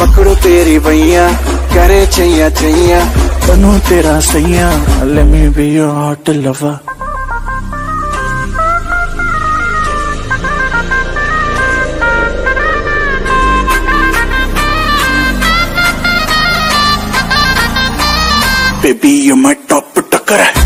पकड़ो तेरी भैया करे छैया छैया बनू तेरा सैया let me be your hot lover Baby, you're my top टक्कर है